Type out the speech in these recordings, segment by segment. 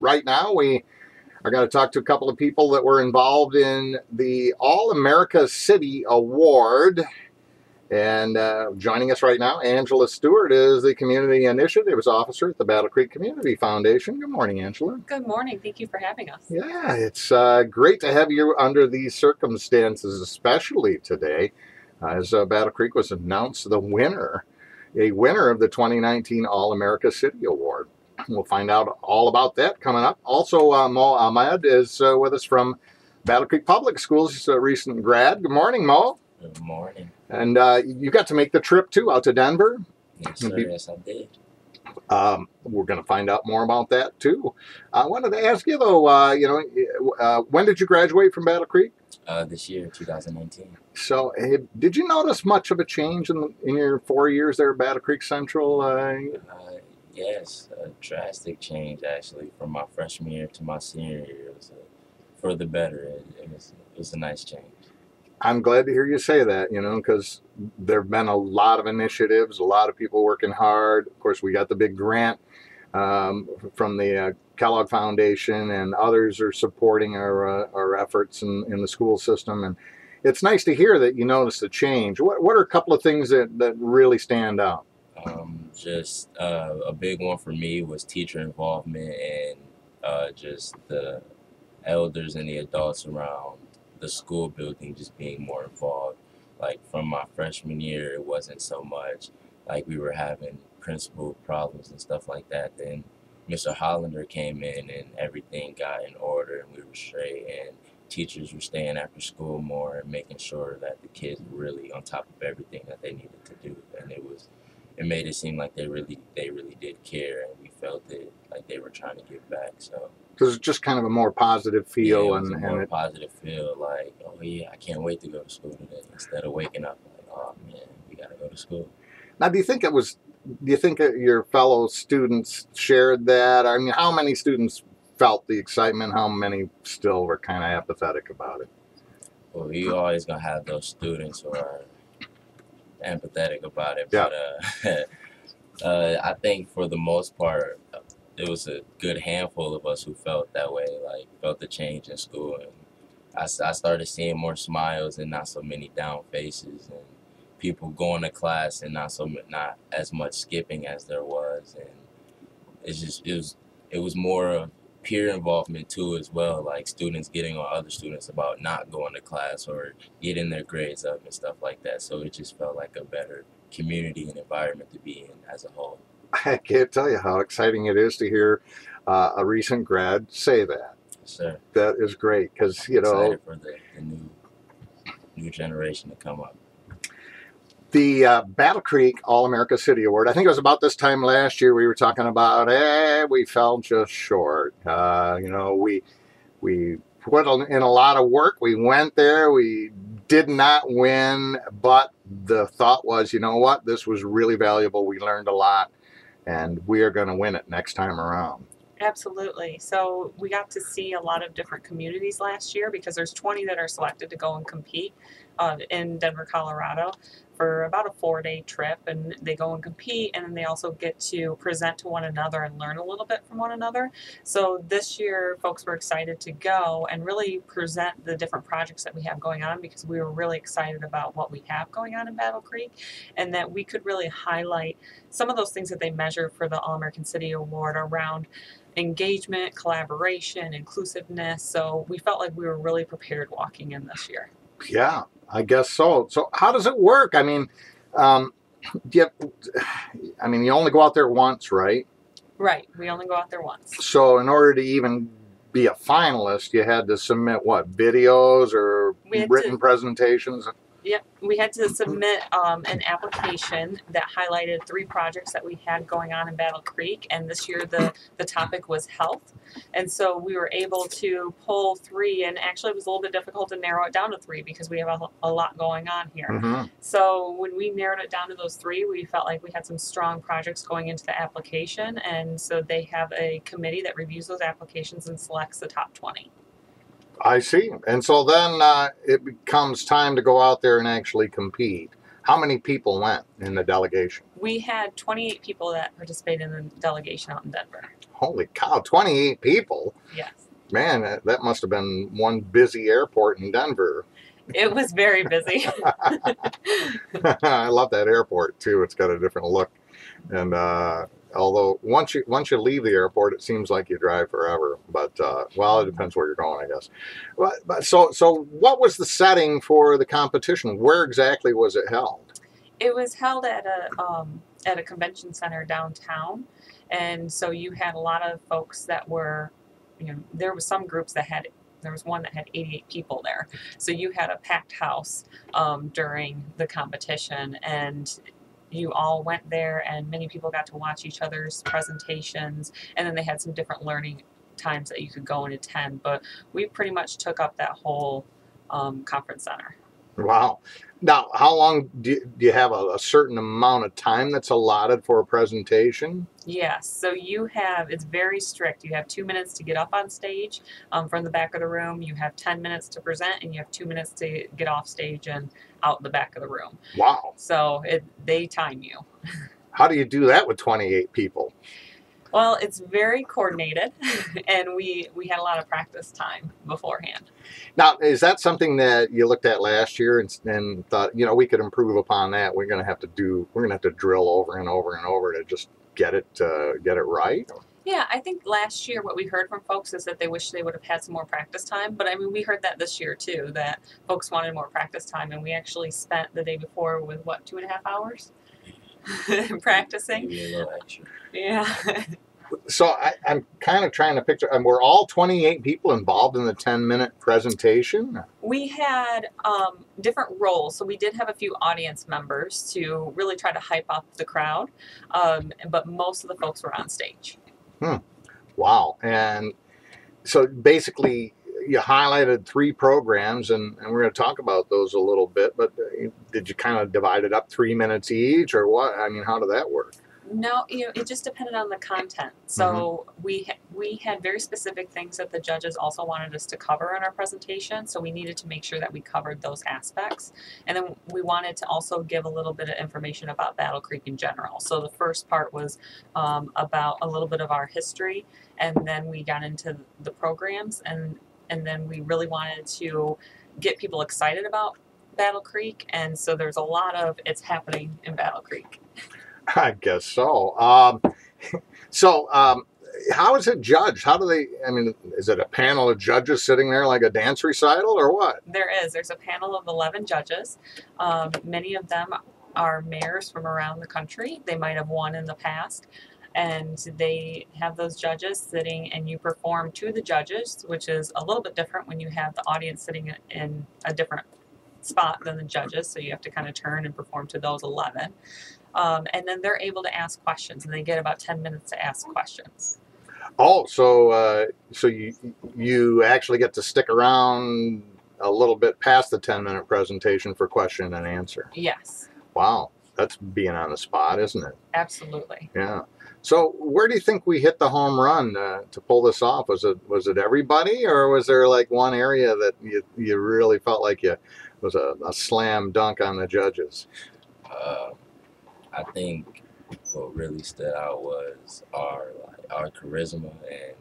right now we are going to talk to a couple of people that were involved in the All America City Award. And uh, joining us right now, Angela Stewart is the Community Initiatives Officer at the Battle Creek Community Foundation. Good morning, Angela. Good morning. Thank you for having us. Yeah, it's uh, great to have you under these circumstances, especially today, as uh, Battle Creek was announced the winner, a winner of the 2019 All America City Award. We'll find out all about that coming up. Also, uh, Mo Ahamed is uh, with us from Battle Creek Public Schools. He's a recent grad. Good morning, Mo. Good morning. And uh, you got to make the trip too out to Denver. Yes, sir. Yes, I did. Um, we're going to find out more about that too. I wanted to ask you though, uh, you know, uh, when did you graduate from Battle Creek? Uh, this year, 2019. So, hey, did you notice much of a change in, in your four years there at Battle Creek Central? Uh, yes, a drastic change actually from my freshman year to my senior year. It was a, for the better. It, it, was, it was a nice change. I'm glad to hear you say that, you know, because there have been a lot of initiatives, a lot of people working hard. Of course, we got the big grant um, from the uh, Kellogg Foundation, and others are supporting our, uh, our efforts in, in the school system. And it's nice to hear that you notice the change. What, what are a couple of things that, that really stand out? Um, just uh, a big one for me was teacher involvement and uh, just the elders and the adults around the school building just being more involved. Like from my freshman year, it wasn't so much like we were having principal problems and stuff like that. Then Mr. Hollander came in and everything got in order and we were straight and teachers were staying after school more and making sure that the kids were really on top of everything that they needed to do. And it was it made it seem like they really they really did care and we felt it like they were trying to give back. So because it's just kind of a more positive feel yeah, and, a more and it, positive feel like oh yeah I can't wait to go to school today instead of waking up like oh man we gotta go to school. now do you think it was do you think your fellow students shared that i mean how many students felt the excitement how many still were kind of apathetic about it Well, you always gonna have those students who are empathetic about it, Yeah. but uh, uh, I think for the most part, it was a good handful of us who felt that way, like felt the change in school, and I started seeing more smiles and not so many down faces, and people going to class and not so not as much skipping as there was, and it's just it was it was more of peer involvement too as well like students getting on other students about not going to class or getting their grades up and stuff like that. So it just felt like a better community and environment to be in as a whole. I can't tell you how exciting it is to hear uh, a recent grad say that. So that is great because you know excited for the, the new new generation to come up the uh, Battle Creek All America City Award. I think it was about this time last year we were talking about, eh, we fell just short. Uh, you know, we we put in a lot of work. We went there. We did not win, but the thought was, you know what, this was really valuable. We learned a lot, and we are going to win it next time around. Absolutely. So we got to see a lot of different communities last year because there's 20 that are selected to go and compete uh, in Denver, Colorado for about a four day trip and they go and compete and then they also get to present to one another and learn a little bit from one another. So this year folks were excited to go and really present the different projects that we have going on because we were really excited about what we have going on in Battle Creek and that we could really highlight some of those things that they measure for the All American City Award around engagement, collaboration, inclusiveness. So we felt like we were really prepared walking in this year. Yeah, I guess so. So how does it work? I mean, um, do you, I mean, you only go out there once, right? Right. We only go out there once. So in order to even be a finalist, you had to submit what videos or written to- presentations. Yep, we had to submit um, an application that highlighted three projects that we had going on in Battle Creek, and this year the the topic was health, and so we were able to pull three, and actually it was a little bit difficult to narrow it down to three because we have a, a lot going on here. Mhm. So when we narrowed it down to those three, we felt like we had some strong projects going into the application, and so they have a committee that reviews those applications and selects the top twenty. I see. And so then uh, it becomes time to go out there and actually compete. How many people went in the delegation? We had 28 people that participated in the delegation out in Denver. Holy cow, 28 people. Yes. Man, that, that must have been one busy airport in Denver. It was very busy. I love that airport too. It's got a different look. And uh, although once you once you leave the airport, it seems like you drive forever. But uh, well, it depends where you're going, I guess. But, but so so, what was the setting for the competition? Where exactly was it held? it was held at a um, at a convention center downtown, and so you had a lot of folks that were, you know, there was some groups that had. There was one that had 88 people there, so you had a packed house um, during the competition, and you all went there, and many people got to watch each other's presentations, and then they had some different learning times that you could go and attend. But we pretty much took up that whole um, conference center. Wow. Now, how long do you, do you have a, a certain amount of time that's allotted for a presentation? Yes, so you have, it's very strict. You have two minutes to get up on stage um, from the back of the room. You have 10 minutes to present, and you have two minutes to get off stage and out the back of the room. Wow. So it, they time you. How do you do that with 28 people? Well, it's very coordinated, and we, we had a lot of practice time beforehand. Now, is that something that you looked at last year and, and thought, you know, we could improve upon that? We're going to have to do, we're going to have to drill over and over and over to just get it, uh, get it right. Yeah, I think last year what we heard from folks is that they wish they would have had some more practice time. But I mean, we heard that this year too, that folks wanted more practice time, and we actually spent the day before with what two and a half hours practicing. Maybe a little extra. Yeah, So I, I'm kind of trying to picture, and were all 28 people involved in the 10 minute presentation? we had um, different roles, so we did have a few audience members to really try to hype up the crowd, um, but most of the folks were on stage. Hmm. Wow. And so basically, you highlighted three programs, and, and we're going to talk about those a little bit, but uh, did you kind of divide it up three minutes each, or what? I mean, how did that work? No, you know, it just depended on the content. So we ha- we had very specific things that the judges also wanted us to cover in our presentation. So we needed to make sure that we covered those aspects, and then we wanted to also give a little bit of information about Battle Creek in general. So the first part was um, about a little bit of our history, and then we got into the programs, and and then we really wanted to get people excited about Battle Creek, and so there's a lot of it's happening in Battle Creek. I guess so. Um, so, um, how is it judged? How do they? I mean, is it a panel of judges sitting there like a dance recital, or what? There is. There's a panel of 11 judges. Um, many of them are mayors from around the country. They might have won in the past. And they have those judges sitting, and you perform to the judges, which is a little bit different when you have the audience sitting in a different spot than the judges. So you have to kind of turn and perform to those 11. Um, and then they're able to ask questions, and they get about 10 minutes to ask questions. Oh, so uh, so you you actually get to stick around a little bit past the ten minute presentation for question and answer. Yes, Wow, that's being on the spot, isn't it? absolutely. Yeah. So where do you think we hit the home run uh, to pull this off? Was it was it everybody, or was there like one area that you you really felt like you was a, a slam dunk on the judges? Uh, I think what really stood out was our like, our charisma and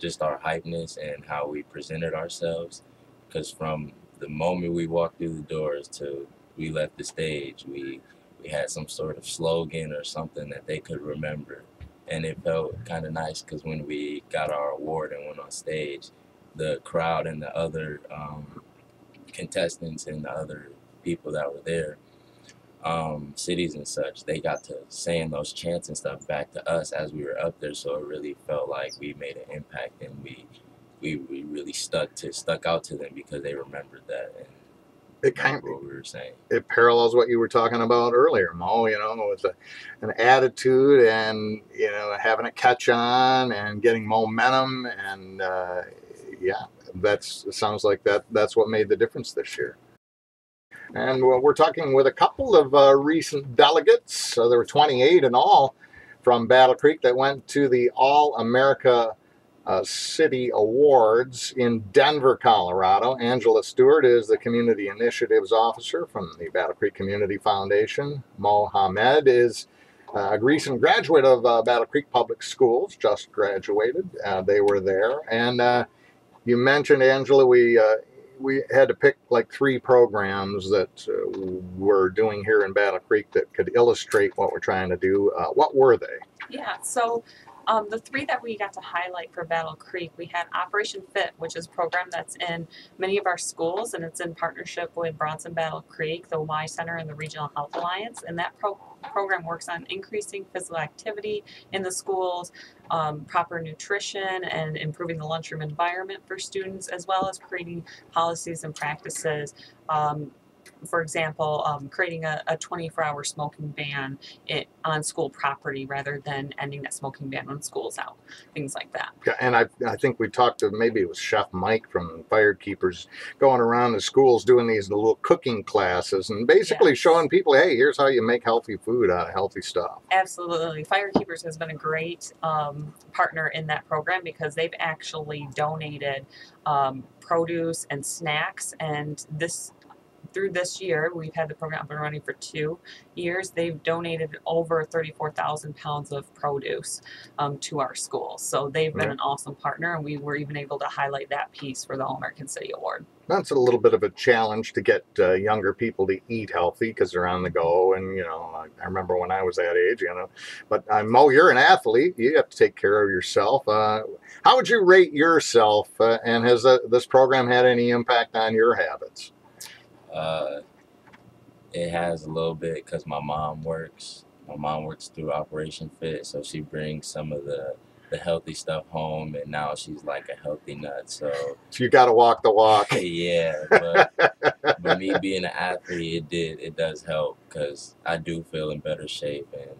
just our hypeness and how we presented ourselves. Because from the moment we walked through the doors to we left the stage, we we had some sort of slogan or something that they could remember, and it felt kind of nice. Because when we got our award and went on stage, the crowd and the other um, contestants and the other people that were there um, cities and such, they got to saying those chants and stuff back to us as we were up there. So it really felt like we made an impact and we we, we really stuck to stuck out to them because they remembered that and It kind of what we were saying. it parallels what you were talking about earlier, Mo. You know, with a, an attitude and you know having it catch on and getting momentum, and uh, yeah, that's sounds like that. That's what made the difference this year. And well, we're talking with a couple of uh, recent delegates. So there were 28 in all from Battle Creek that went to the All America uh, City Awards in Denver, Colorado. Angela Stewart is the Community Initiatives Officer from the Battle Creek Community Foundation. Mo Ahamed is uh, a recent graduate of uh, Battle Creek Public Schools, just graduated. Uh, they were there. And uh, you mentioned, Angela, we uh, we had to pick like three programs that we're doing here in Battle Creek that could illustrate what we're trying to do. What were they? Yeah, so um, the three that we got to highlight for Battle Creek, we had Operation Fit, which is a program that's in many of our schools, and it's in partnership with Bronson Battle Creek, the Y Center, and the Regional Health Alliance. And that pro- program works on increasing physical activity in the schools, um, proper nutrition, and improving the lunchroom environment for students, as well as creating policies and practices. Um, for example, um, creating a, a 24-hour smoking ban it, on school property rather than ending that smoking ban when school's out, things like that. Yeah, And I, I think we talked to maybe it was Chef Mike from Fire Keepers going around the schools doing these little cooking classes and basically Yes. showing people, hey, here's how you make healthy food out of healthy stuff. Absolutely. Firekeepers has been a great um, partner in that program because they've actually donated um, produce and snacks. And this, through this year, we've had the program up and running for two years. They've donated over 34,000 pounds of produce um, to our schools. So they've been Right. an awesome partner, and we were even able to highlight that piece for the All American City Award. That's a little bit of a challenge to get uh, younger people to eat healthy because they're on the go. And, you know, I, I remember when I was that age, you know. But uh, Mo, you're an athlete. You have to take care of yourself. Uh, how would you rate yourself? Uh, and has uh, this program had any impact on your habits? Uh, it has a little bit because my mom works. My mom works through Operation Fit, so she brings some of the the healthy stuff home, and now she's like a healthy nut. So you got to walk the walk. yeah, but but me being an athlete, it did it does help because I do feel in better shape and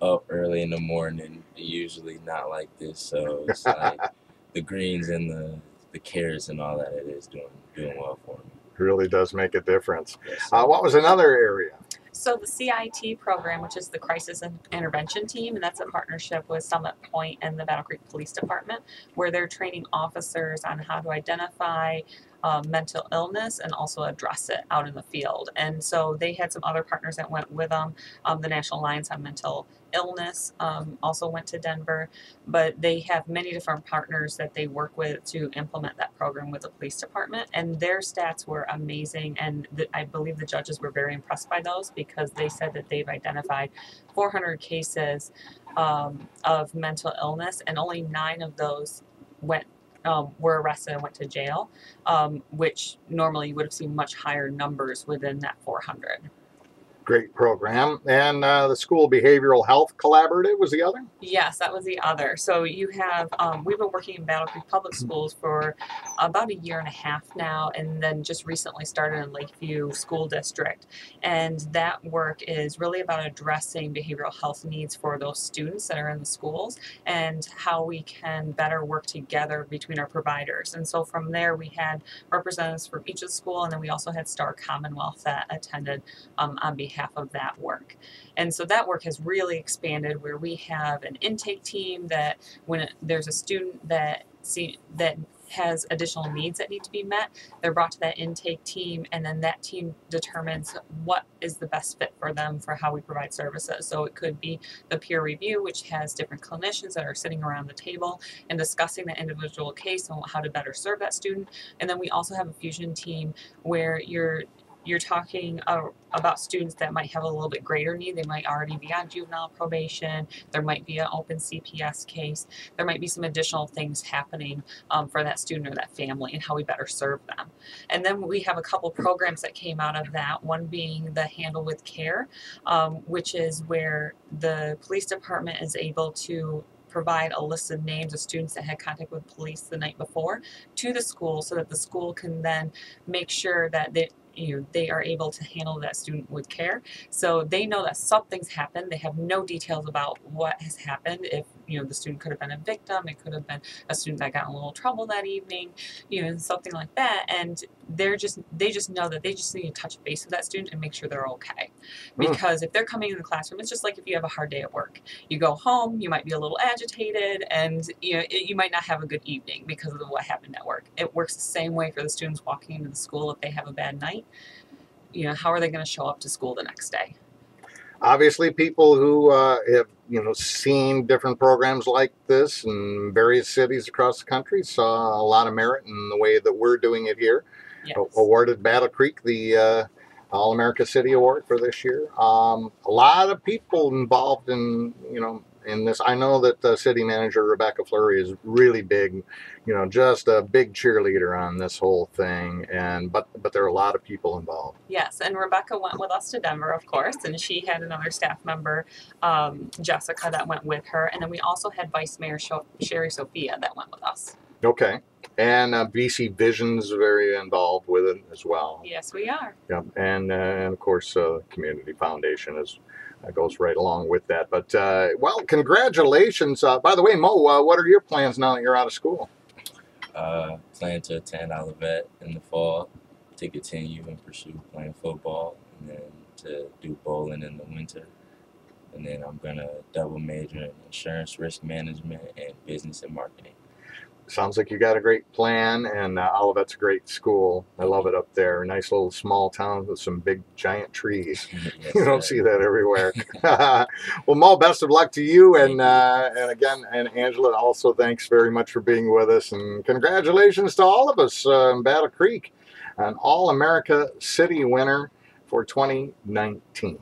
up early in the morning. Usually not like this, so it's like the greens and the the carrots and all that. It is doing doing well for me. Really does make a difference. Uh, what was another area? So the CIT program, which is the Crisis In- Intervention Team, and that's a partnership with Summit Point and the Battle Creek Police Department, where they're training officers on how to identify um, mental illness and also address it out in the field. And so they had some other partners that went with them. Um, the National Alliance on Mental Illness um, also went to Denver, but they have many different partners that they work with to implement that program with the police department. And their stats were amazing, and the, I believe the judges were very impressed by those because they said that they've identified 400 cases um, of mental illness, and only nine of those went. Um, were arrested and went to jail, um, which normally you would have seen much higher numbers within that 400. Great program. And uh, the School Behavioral Health Collaborative was the other? Yes, that was the other. So you have, um, we've been working in Battle Creek Public Schools for about a year and a half now, and then just recently started in Lakeview School District. And that work is really about addressing behavioral health needs for those students that are in the schools and how we can better work together between our providers. And so from there, we had representatives from each of the school, and then we also had Star Commonwealth that attended um, on behalf of that work. And so that work has really expanded where we have an intake team that when there's a student that see that has additional needs that need to be met, they're brought to that intake team and then that team determines what is the best fit for them for how we provide services. So it could be the peer review which has different clinicians that are sitting around the table and discussing the individual case and how to better serve that student. And then we also have a fusion team where you're you're talking uh, about students that might have a little bit greater need. They might already be on juvenile probation. There might be an open CPS case. There might be some additional things happening um, for that student or that family and how we better serve them. And then we have a couple programs that came out of that. One being the Handle with Care, um, which is where the police department is able to provide a list of names of students that had contact with police the night before to the school so that the school can then make sure that they you know, they are able to handle that student with care. So they know that something's happened. They have no details about what has happened. If you know the student could have been a victim it could have been a student that got in a little trouble that evening you know something like that and they're just they just know that they just need to touch base with that student and make sure they're okay. Mm. because if they're coming in the classroom it's just like if you have a hard day at work. You go home you might be a little agitated and you know it, you might not have a good evening because of what happened at work. It works the same way for the students walking into the school if they have a bad night. You know how are they going to show up to school the next day? Obviously people who uh, have you know seen different programs like this in various cities across the country saw a lot of merit in the way that we're doing it here yes. Awarded battle creek the uh, all america city award for this year um, a lot of people involved in you know in this i know that the city manager rebecca Fleury is really big you know just a big cheerleader on this whole thing and but but there are a lot of people involved Yes, and Rebecca went with us to Denver, of course, and she had another staff member, um, Jessica, that went with her, and then we also had Vice Mayor Sho- Sherry Sofia that went with us. Okay. And uh, BC Vision's very involved with it as well. Yes, we are. Yep. And, uh, and of course, uh, Community Foundation is uh, goes right along with that. But uh, well, congratulations. Uh, by the way, Mo, uh, what are your plans now that you're out of school? Uh, plan to attend Olivet in the fall to continue and pursue playing football, and then to do bowling in the winter. And then I'm gonna double major in insurance risk management and business and marketing. Sounds like you got a great plan, and uh, Olivet's a great school. I love it up there. Nice little small town with some big giant trees. Yes, you don't see that everywhere. well, Mo, best of luck to you, and uh, and again, and Angela, also thanks very much for being with us, and congratulations to all of us uh, in Battle Creek, an All America City winner for 2019.